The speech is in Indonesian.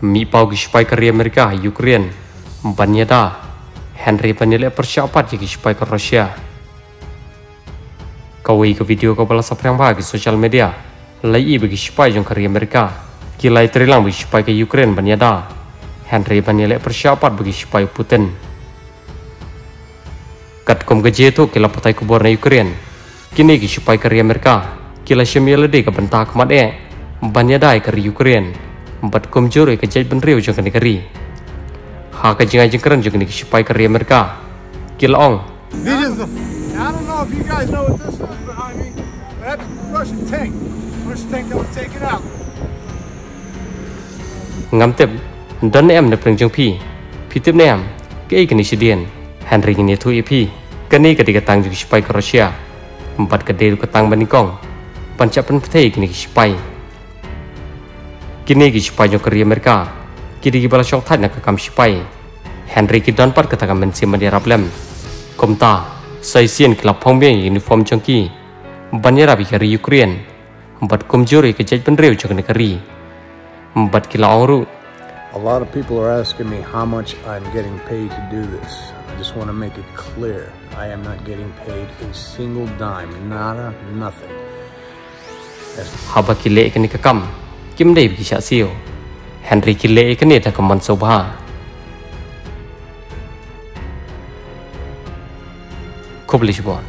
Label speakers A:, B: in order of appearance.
A: mi pau gi spai ka Amerika Ukraine. Banyada Henry panile persyapat gi spai ka Rusia. Kawai ke video ko bala saprang ba gi social media? Lai i bagi spai jong ka Amerika. Kilai terilang bagi spai ka Ukraine banyada Henry panile persyapat bagi spai Putin. Kat kom gaje tu kila patai kubur na Ukraine. Kini gi spai ka Amerika. Kila shemia lede ka benta kamat e banyada ka Ukraine empat jore ke jai ben riu jong negeri. Ha ka jinga jing keren jong ni sipai ka mereka kil ong.
B: I don't know if you guys know what this is behind me. That's a Russian tank. Russian tank that was taken out.
A: ngam tep dan em na preng jong pi pi tep nem ke ke ni sidien henry ni thu e pi kani ka diga tang jong sipai ka russia. Empat ka deru ka tang banikong pancapan pthei ke ni sipai kini sipai jong kari Amerika. Kini gi bala syok thai nak kam sipai. Henry ki don pat kata kam mensi mandi rablem komta sai sien klap phong uniform jong ki. Banyara bi kari Ukraine. Bat komjori ke jaj penreu jong kari bat kila ongru
C: A lot of people are asking me how much I'm getting paid to do this. I just want to make it clear. I am not getting paid a single dime, nada, nothing.
A: haba kile kini kakam kimde bi sha sio henry kille ekne ta kaman sobha kublish bon